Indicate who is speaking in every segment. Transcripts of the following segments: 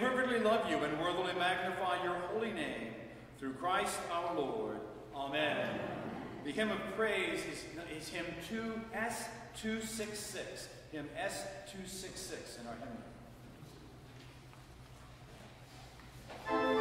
Speaker 1: perfectly love you and worthily magnify your holy name, through Christ our Lord. Amen. The hymn of praise is, is hymn 2 S266. Hymn S266 in our hymn.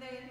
Speaker 2: they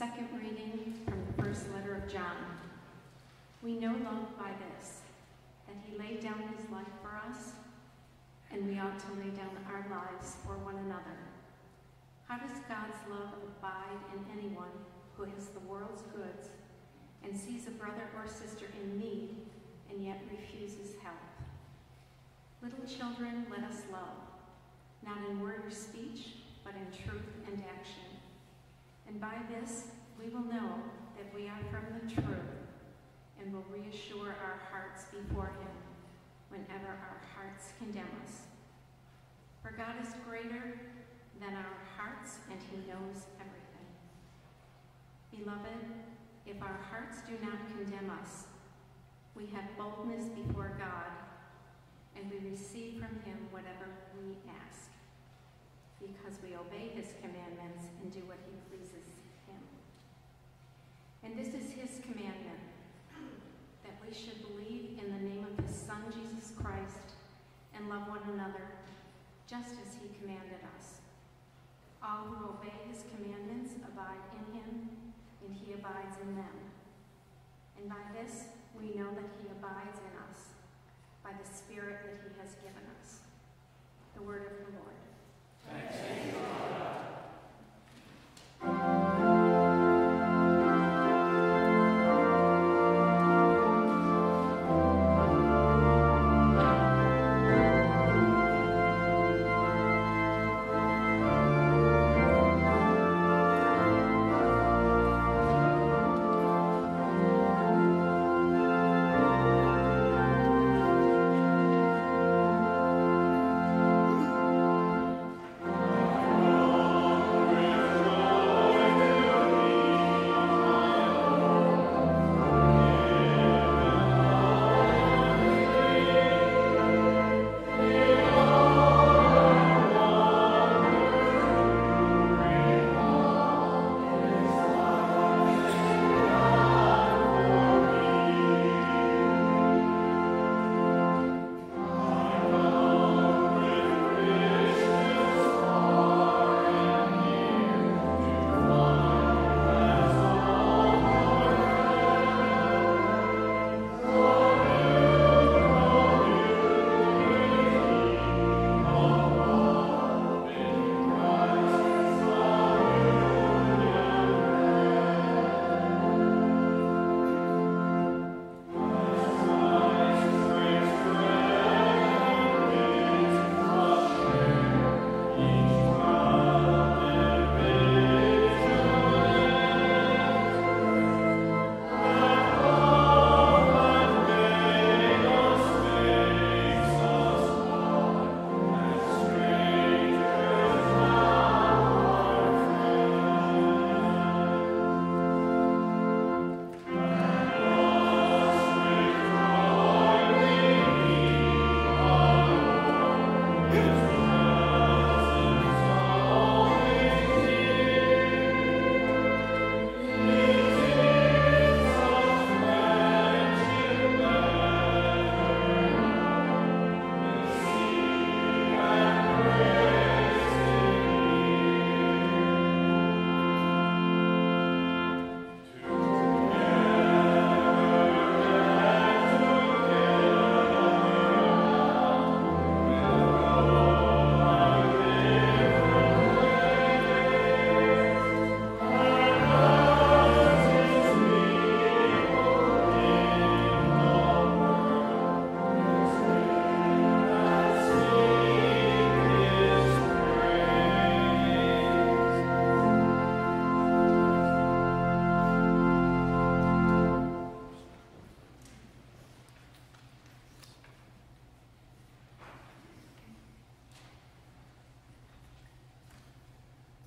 Speaker 2: second reading from the first letter of John. We know love by this, that he laid down his life for us, and we ought to lay down our lives for one another. How does God's love abide in anyone who has the world's goods and sees a brother or sister in need and yet refuses help? Little children, let us love, not in word or speech, but in truth and action. And by this we will know that we are from the truth and will reassure our hearts before him whenever our hearts condemn us. For God is greater than our hearts and he knows everything. Beloved, if our hearts do not condemn us, we have boldness before God and we receive from him whatever we ask because we obey his commandments and do what he pleases him. And this is his commandment that we should believe in the name of his Son, Jesus Christ, and love one another just as he commanded us. All who obey his commandments abide in him, and he abides in them. And by this we know that he abides in us, by the Spirit that he has given us. The word of the Lord.
Speaker 3: Thank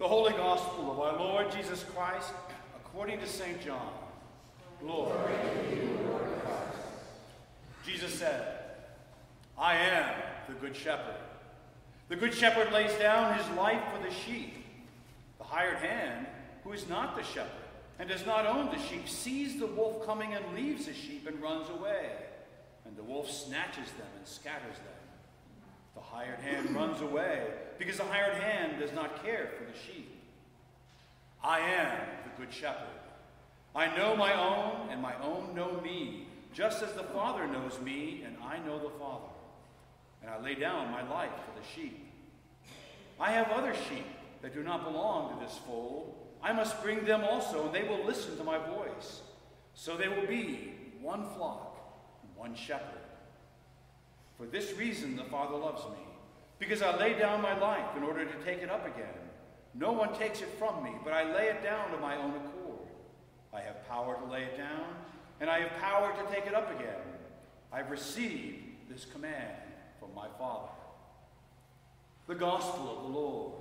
Speaker 1: The Holy Gospel of our Lord Jesus Christ according to St. John. Glory to you, Lord. Jesus said, I am the Good Shepherd. The Good Shepherd lays down his life for the sheep. The hired hand, who is not the shepherd and does not own the sheep, sees the wolf coming and leaves the sheep and runs away. And the wolf snatches them and scatters them. The hired hand runs away because the hired hand does not care for the sheep. I am the good shepherd. I know my own, and my own know me, just as the Father knows me, and I know the Father. And I lay down my life for the sheep. I have other sheep that do not belong to this fold. I must bring them also, and they will listen to my voice. So they will be one flock, one shepherd. For this reason the Father loves me, because I lay down my life in order to take it up again. No one takes it from me, but I lay it down of my own accord. I have power to lay it down, and I have power to take it up again. I have received this command from my Father. The Gospel of the Lord.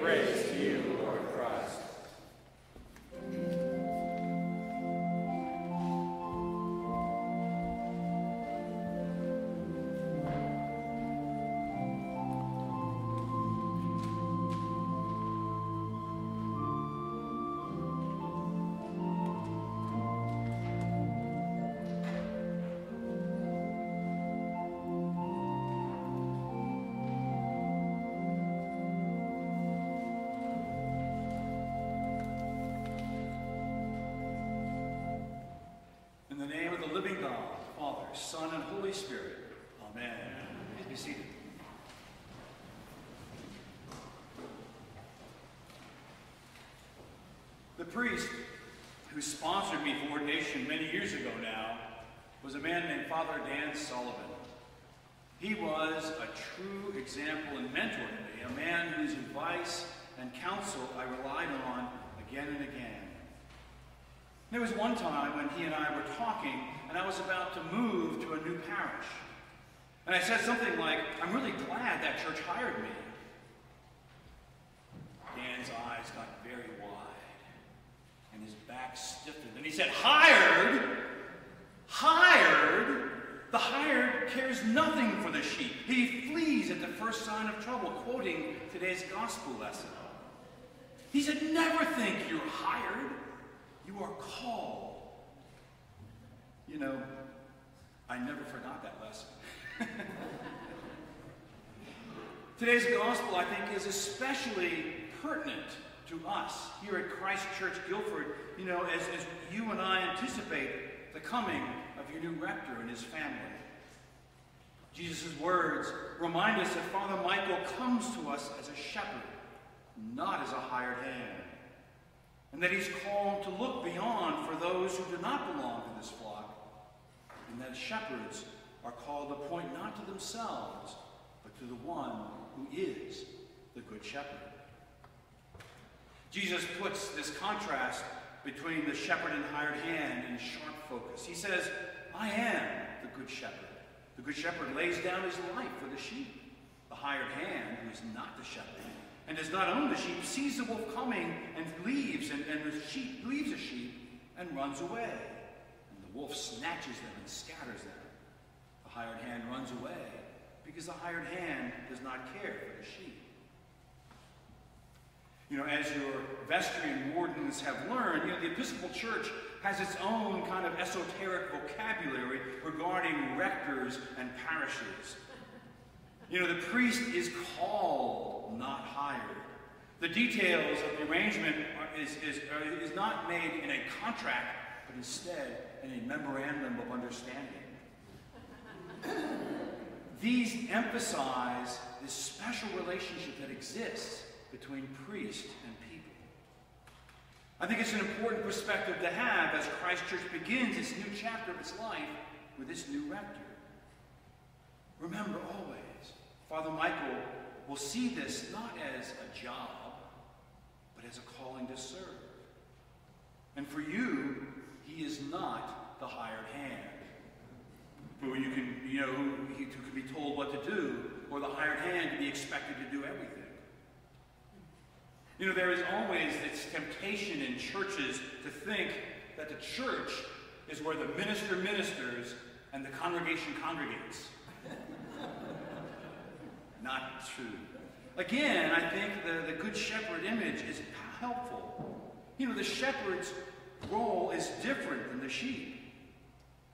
Speaker 1: Praise, Praise to you, Lord Christ. Priest who sponsored me for ordination many years ago now was a man named Father Dan Sullivan. He was a true example and mentor to me, a man whose advice and counsel I relied on again and again. There was one time when he and I were talking, and I was about to move to a new parish. And I said something like, I'm really glad that church hired me. Dan's eyes got very and his back stiffened. And he said, Hired? Hired? The hired cares nothing for the sheep. He flees at the first sign of trouble, quoting today's gospel lesson. He said, Never think you're hired. You are called. You know, I never forgot that lesson. Today's gospel, I think, is especially pertinent to us here at Christ Church Guilford, you know, as, as you and I anticipate the coming of your new rector and his family. Jesus' words remind us that Father Michael comes to us as a shepherd, not as a hired hand. And that he's called to look beyond for those who do not belong to this flock. And that shepherds are called to point not to themselves, but to the one who is the Good Shepherd. Jesus puts this contrast between the shepherd and hired hand in sharp focus. He says, I am the good shepherd. The good shepherd lays down his life for the sheep. The hired hand, who is not the shepherd and does not own the sheep, sees the wolf coming and leaves, and, and the sheep leaves the sheep and runs away. And the wolf snatches them and scatters them. The hired hand runs away because the hired hand does not care for the sheep. You know, as your vestry and wardens have learned, you know, the Episcopal Church has its own kind of esoteric vocabulary regarding rectors and parishes. You know, the priest is called, not hired. The details of the arrangement are, is, is, are, is not made in a contract, but instead in a memorandum of understanding. These emphasize this special relationship that exists between priest and people. I think it's an important perspective to have as Christ Church begins its new chapter of its life with this new rector. Remember always, Father Michael will see this not as a job, but as a calling to serve. And for you, he is not the hired hand who you can, you know, who, who can be told what to do, or the hired hand to be expected to do everything. You know, there is always this temptation in churches to think that the church is where the minister ministers and the congregation congregates. Not true. Again, I think the, the Good Shepherd image is helpful. You know, the shepherd's role is different than the sheep.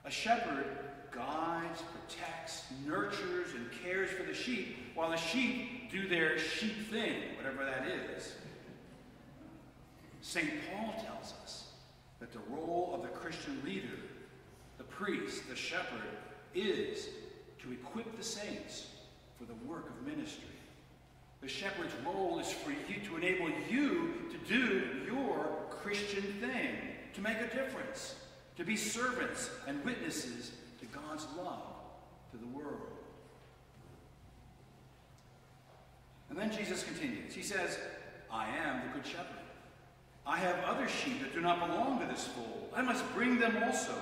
Speaker 1: A shepherd guides, protects, nurtures, and cares for the sheep, while the sheep do their sheep thing, whatever that is. St. Paul tells us that the role of the Christian leader, the priest, the shepherd, is to equip the saints for the work of ministry. The shepherd's role is for you to enable you to do your Christian thing, to make a difference, to be servants and witnesses to God's love to the world. And then Jesus continues. He says, I am the good shepherd. I have other sheep that do not belong to this fold. I must bring them also,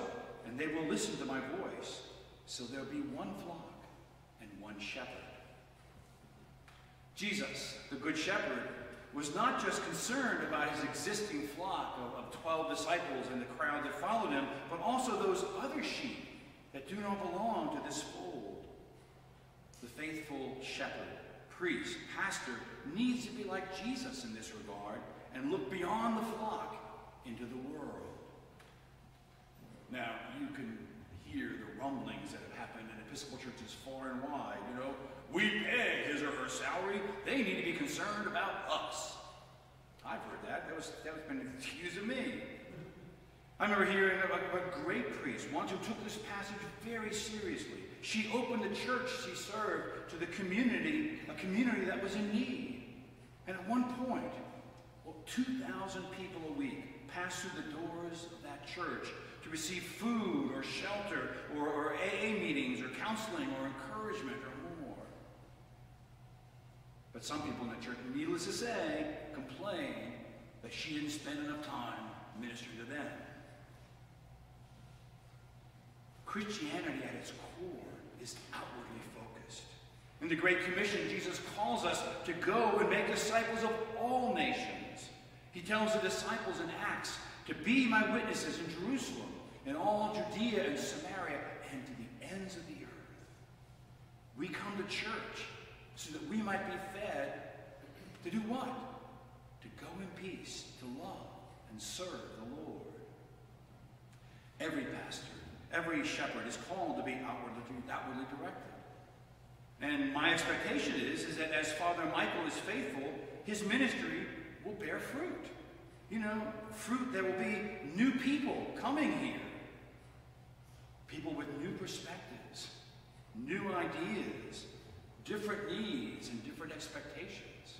Speaker 1: and they will listen to my voice. So there'll be one flock and one shepherd. Jesus, the Good Shepherd, was not just concerned about his existing flock of, of 12 disciples and the crowd that followed him, but also those other sheep that do not belong to this fold. The faithful shepherd, priest, pastor needs to be like Jesus in this regard and look beyond the flock into the world. Now, you can hear the rumblings that have happened in Episcopal churches far and wide. You know, we pay his or her salary. They need to be concerned about us. I've heard that. That was that was been accused of me. I remember hearing of a, a great priest, one who took this passage very seriously. She opened the church she served to the community, a community that was in need. And at one point, well, 2,000 people a week pass through the doors of that church to receive food or shelter or, or AA meetings or counseling or encouragement or more. But some people in the church, needless to say, complain that she didn't spend enough time ministering to them. Christianity at its core is outwardly focused. In the Great Commission, Jesus calls us to go and make disciples of all nations. He tells the disciples in Acts to be my witnesses in Jerusalem, in all Judea and Samaria, and to the ends of the earth. We come to church so that we might be fed to do what? To go in peace, to love and serve the Lord. Every pastor, every shepherd is called to be outwardly, outwardly directed. And my expectation is, is that as Father Michael is faithful, his ministry will bear fruit. You know, fruit, there will be new people coming here. People with new perspectives, new ideas, different needs, and different expectations.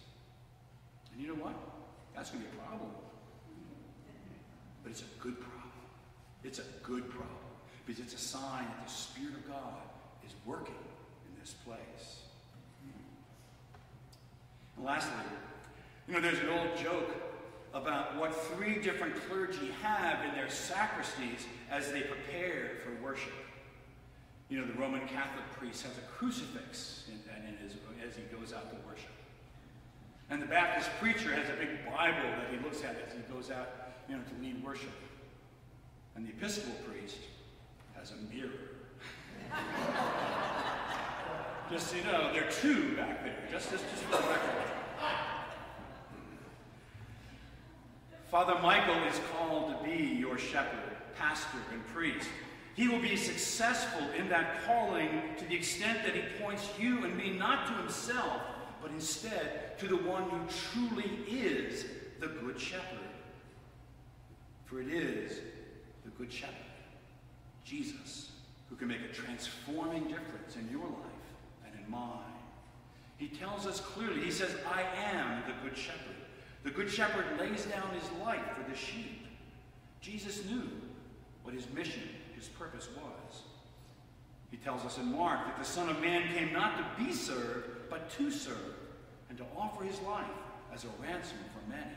Speaker 1: And you know what? That's going to be a problem. But it's a good problem. It's a good problem because it's a sign that the Spirit of God is working in this place. And lastly, you know, there's an old joke about what three different clergy have in their sacristies as they prepare for worship. You know, the Roman Catholic priest has a crucifix in, in his, as he goes out to worship. And the Baptist preacher has a big Bible that he looks at as he goes out, you know, to lead worship. And the Episcopal priest has a mirror. just so you know, there are two back there, just, just, just for the record. Father Michael is called to be your shepherd, pastor, and priest. He will be successful in that calling to the extent that he points you and me not to himself, but instead to the one who truly is the Good Shepherd. For it is the Good Shepherd, Jesus, who can make a transforming difference in your life and in mine. He tells us clearly, he says, I am the Good Shepherd. The Good Shepherd lays down his life for the sheep. Jesus knew what his mission, his purpose was. He tells us in Mark that the Son of Man came not to be served, but to serve, and to offer his life as a ransom for many.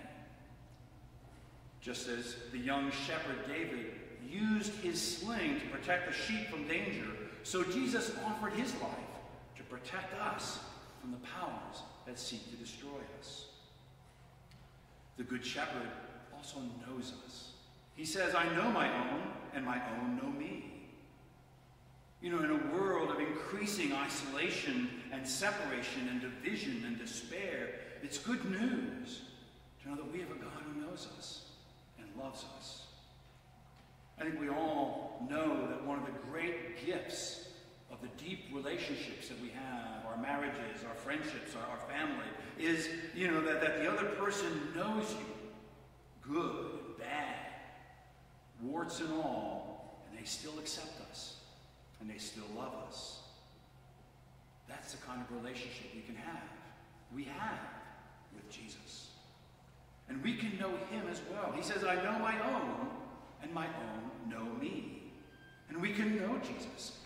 Speaker 1: Just as the young shepherd David used his sling to protect the sheep from danger, so Jesus offered his life to protect us from the powers that seek to destroy us. The Good Shepherd also knows us. He says, I know my own, and my own know me. You know, in a world of increasing isolation and separation and division and despair, it's good news to know that we have a God who knows us and loves us. I think we all know that one of the great gifts of the deep relationships that we have, our marriages, our friendships, our, our family, is, you know, that, that the other person knows you, good, and bad, warts and all, and they still accept us, and they still love us. That's the kind of relationship we can have. We have with Jesus. And we can know him as well. He says, I know my own, and my own know me. And we can know Jesus.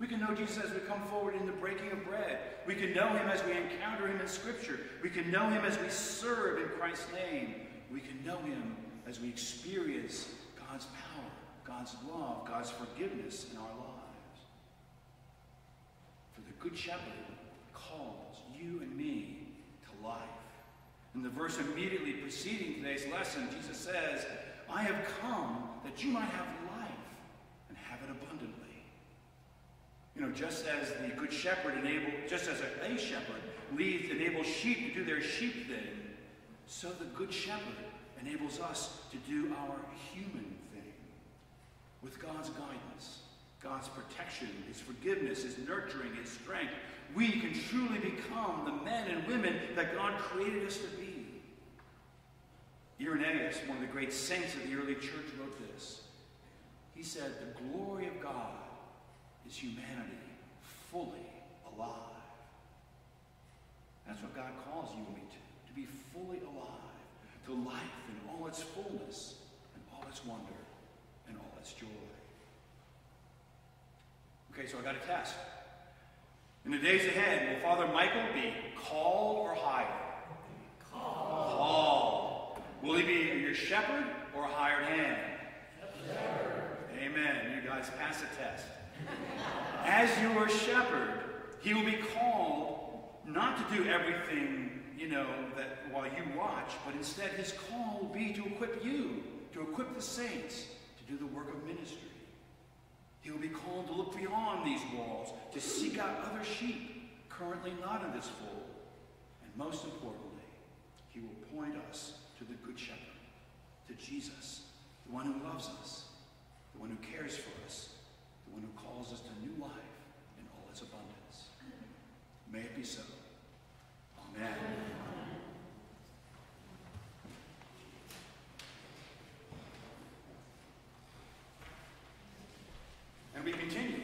Speaker 1: We can know Jesus as we come forward in the breaking of bread. We can know him as we encounter him in Scripture. We can know him as we serve in Christ's name. We can know him as we experience God's power, God's love, God's forgiveness in our lives. For the Good Shepherd calls you and me to life. In the verse immediately preceding today's lesson, Jesus says, I have come that you might have life and have it abundantly. You know, just as the good shepherd enabled, just as a, a shepherd leads, enables sheep to do their sheep thing, so the good shepherd enables us to do our human thing. With God's guidance, God's protection, His forgiveness, His nurturing, His strength, we can truly become the men and women that God created us to be. Irenaeus, one of the great saints of the early church, wrote this. He said, The glory of God is humanity fully alive. That's what God calls you and me to, to be fully alive, to life in all its fullness and all its wonder and all its joy. Okay, so I got a test. In the days ahead, will Father Michael be called or hired? Called. Called. Will he be your shepherd or a hired hand? Shepherd. Amen. You guys pass the test. As your shepherd, he will be called not to do everything, you know, that while you watch, but instead his call will be to equip you, to equip the saints to do the work of ministry. He will be called to look beyond these walls, to seek out other sheep currently not in this fold. And most importantly, he will point us to the Good Shepherd, to Jesus, the one who loves us, the one who cares for us, one who calls us to new life in all its abundance. May it be so. Amen. And we continue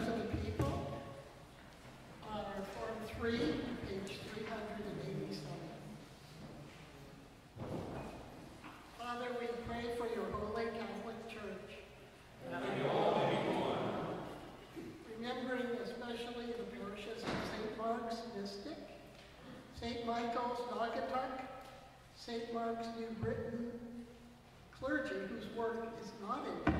Speaker 1: members of the
Speaker 3: people on our Form 3, page 387. Father, we pray for your holy Catholic Church. And all Remembering especially the parishes of St. Mark's Mystic, St. Michael's Naugatuck, St. Mark's New Britain, clergy whose work is not in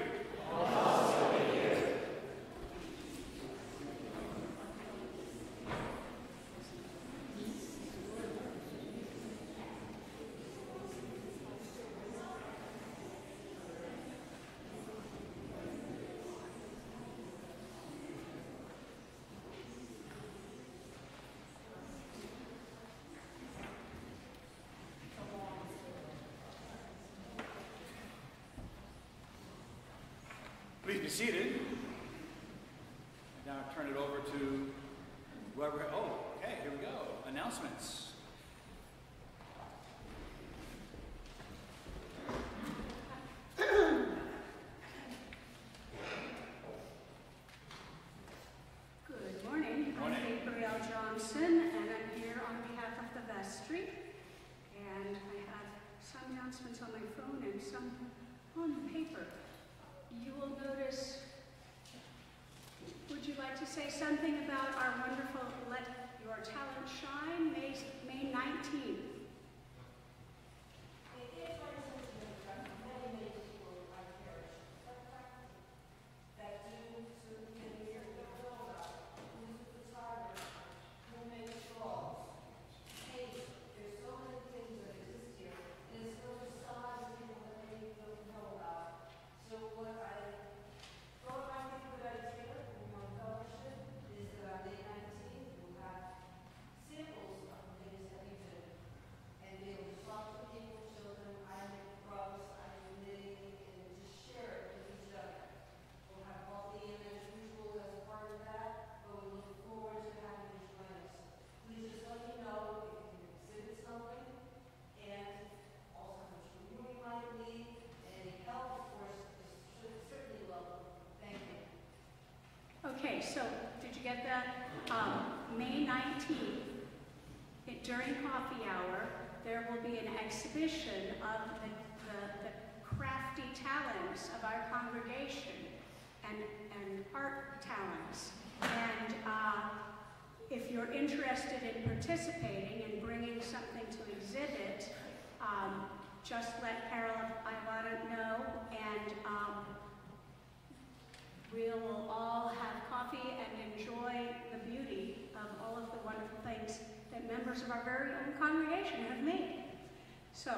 Speaker 1: over to
Speaker 3: whoever, oh, okay, here we go. Announcements. Good morning. I'm Gabrielle Johnson, and I'm here
Speaker 1: on behalf of the vestry. And I have some announcements
Speaker 4: on my phone and some on paper. You will notice to say something about our wonderful Let Your Talent Shine, May, May 19th? Okay, so did you get that? Um, May 19th, it- during coffee hour, there will be an exhibition of the, the, the crafty talents of our congregation and, and art talents. And uh, if you're interested in participating and bringing something to exhibit, um, just let Carol Iwata know, and um, we will all have coffee and enjoy the beauty of all of the wonderful things that members of our very own congregation have made. So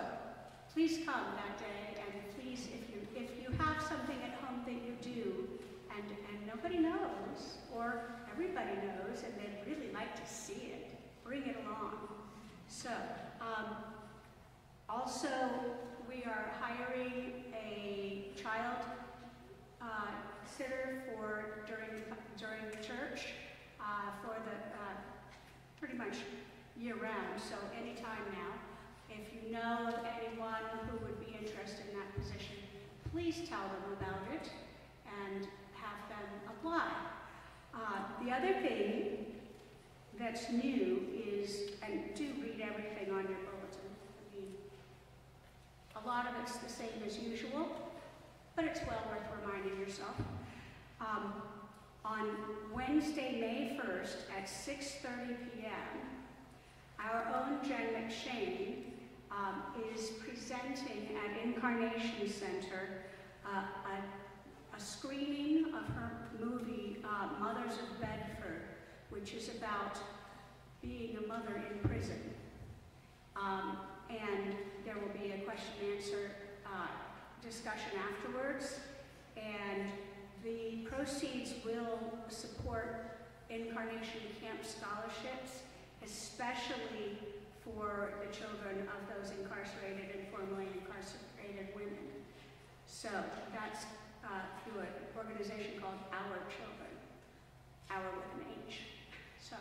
Speaker 4: please come that day, and please, if you if you have something at home that you do, and and nobody knows, or everybody knows, and they'd really like to see it, bring it along. So. Um, also, we are hiring a child uh, sitter for during during the church uh, for the uh, pretty much year round. So anytime now, if you know of anyone who would be interested in that position, please tell them about it and have them apply. Uh, the other thing that's new is, and do read everything on your bulletin. I mean, a lot of it's the same as usual, but it's well worth reminding yourself. Um, on Wednesday, May 1st at 6.30 p.m., our own Jen McShane um, is presenting at Incarnation Center uh, a, a, screening of her movie, uh, Mothers of Bedford, which is about being a mother in prison. Um, and there will be a question and answer uh, discussion afterwards. And the proceeds will support Incarnation Camp scholarships, especially for the children of those incarcerated and formerly incarcerated women. So that's uh, through an organization called Hour Children, Hour with an H. So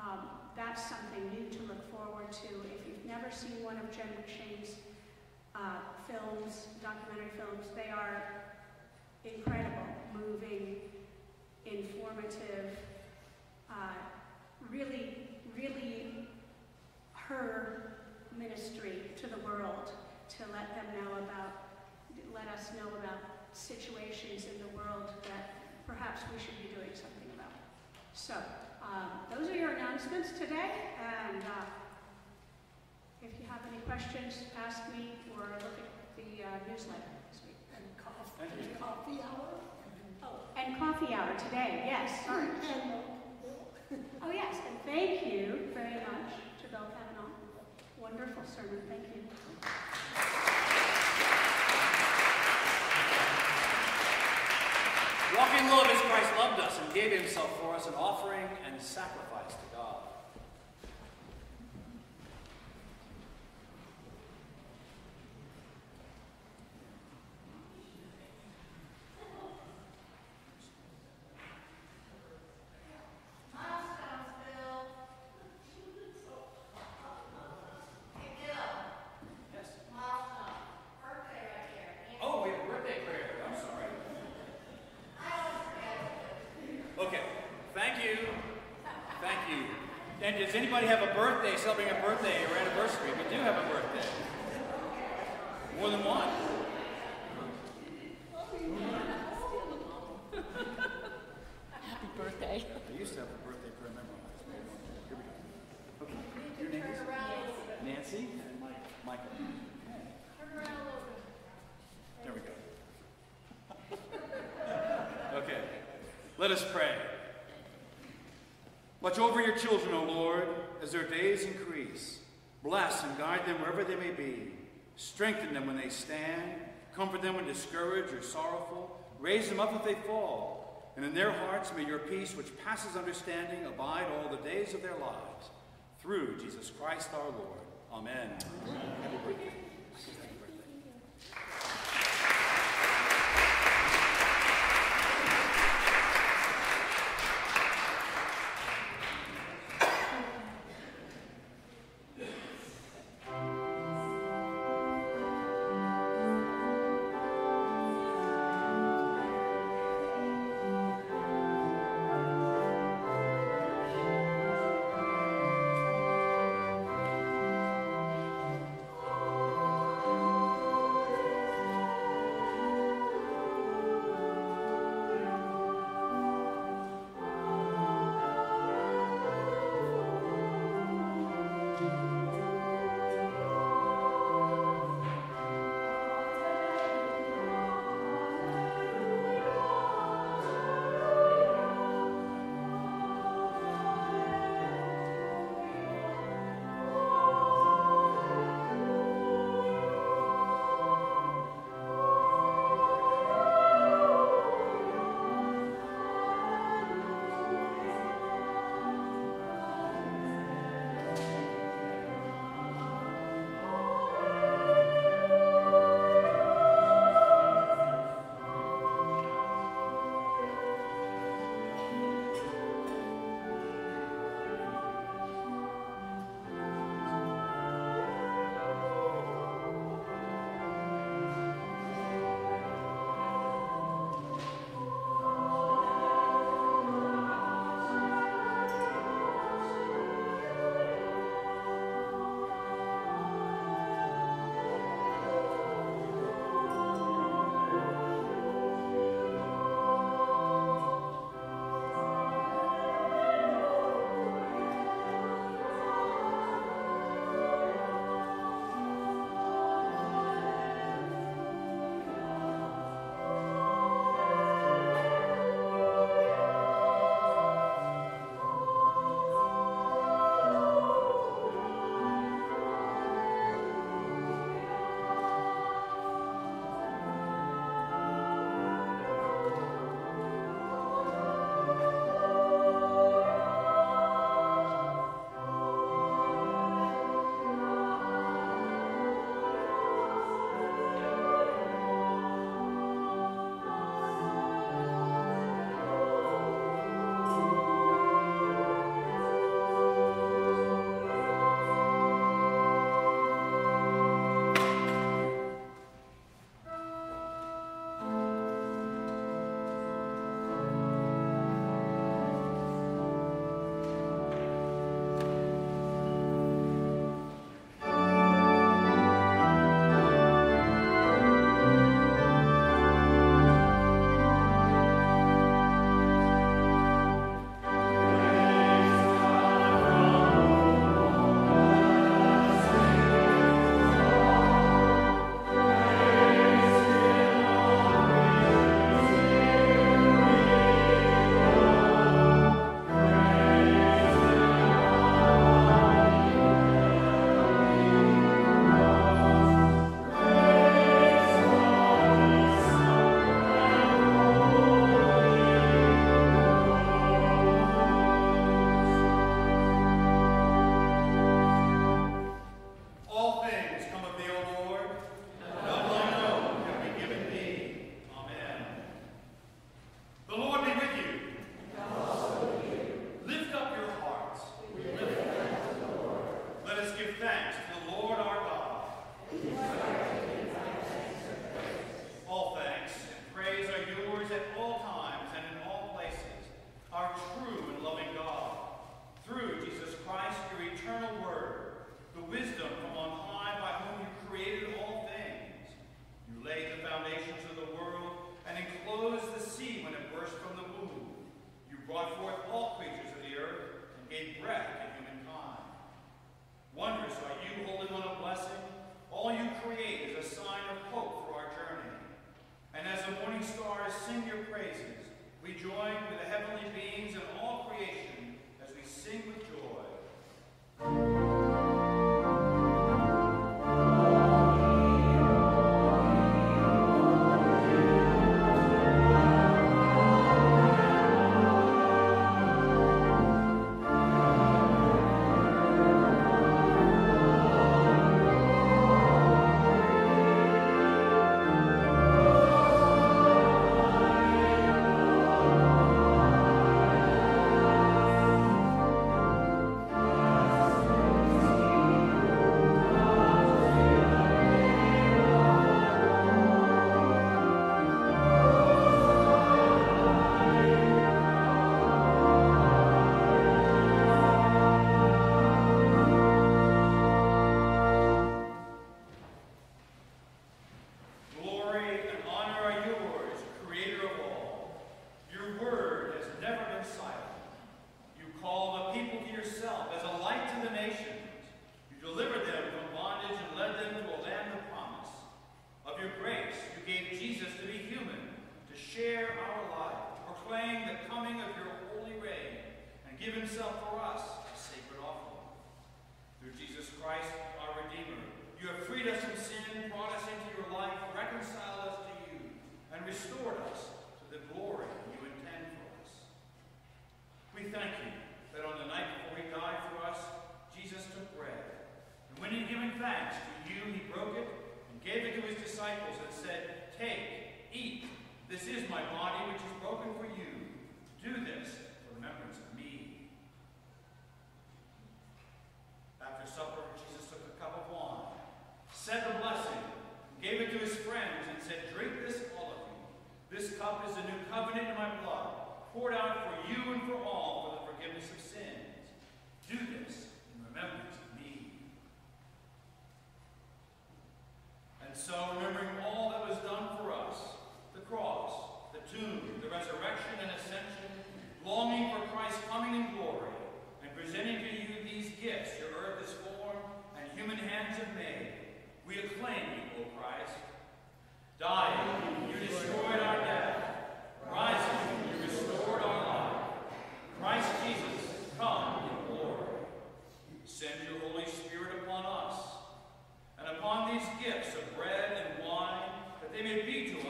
Speaker 4: um, that's something new to look forward to. If you've never seen one of Jen McShane's uh, films, documentary films, they are incredible, moving, informative, uh, really, really her ministry to the world to let them know about, let us know about situations in the world that perhaps we should be doing something about. So, um, those are your announcements today, and uh, if you have any questions, ask me or look at the uh, newsletter.
Speaker 3: And coffee, hour.
Speaker 4: Oh, and coffee hour today, yes, sorry. Oh, yes, and thank you very much to Bill Kavanaugh. Wonderful sermon, thank you.
Speaker 1: Walking love as Christ loved us and gave himself for us an offering and sacrifice does anybody have a birthday, celebrating a birthday or anniversary? We do have a birthday. More than one. Happy birthday. I used to have a birthday for a member. Here we go. Okay. Your name
Speaker 5: is? Nancy and Michael. Okay.
Speaker 1: There we go. okay. Let us pray. Watch over your children, O Strengthen them when they stand. Comfort them when discouraged or sorrowful. Raise them up if they fall. And in their hearts may your peace, which passes understanding, abide all the days of their lives. Through Jesus Christ our Lord. Amen. Happy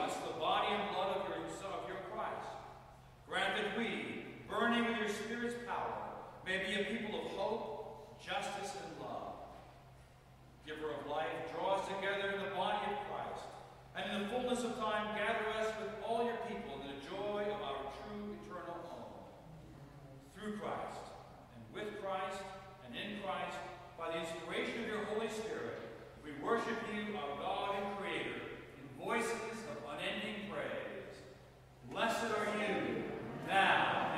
Speaker 1: us the body and blood of your, of your Christ. Grant that we, burning with your Spirit's power, may be a people of hope, justice, and love. Giver of life, draw us together in the body of Christ, and in the fullness of time gather us with all your people in the joy of our true eternal home. Through Christ, and with Christ, and in Christ, by the inspiration of your Holy Spirit, we worship you, our God and Creator, in voices unending praise. Blessed are you now.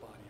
Speaker 1: Body